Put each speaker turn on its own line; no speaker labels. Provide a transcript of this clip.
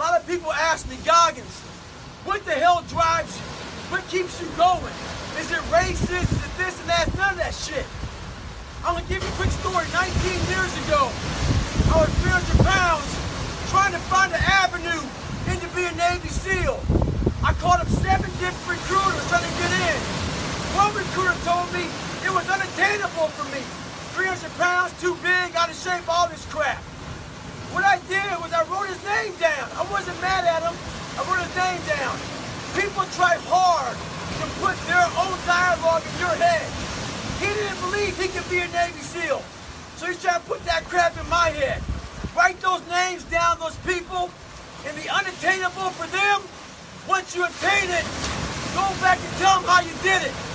lot of people ask me, Goggins, what the hell drives you? What keeps you going? Is it racist? Is it this and that? None of that shit. I'm gonna give you a quick story. 19 years ago, I was 300 pounds trying to find an avenue into being Navy SEAL. I called up seven different recruiters trying to get in. One recruiter told me it was unattainable for me. 300 pounds, too big, out of shape, all this crap. What I did was I wrote his name down. I wasn't mad at him. I wrote his name down. People try hard to put their own dialogue in your head. He didn't believe he could be a Navy SEAL. So he's trying to put that crap in my head. Write those names down, those people, and the unattainable for them. Once you attain it, go back and tell them how you did it.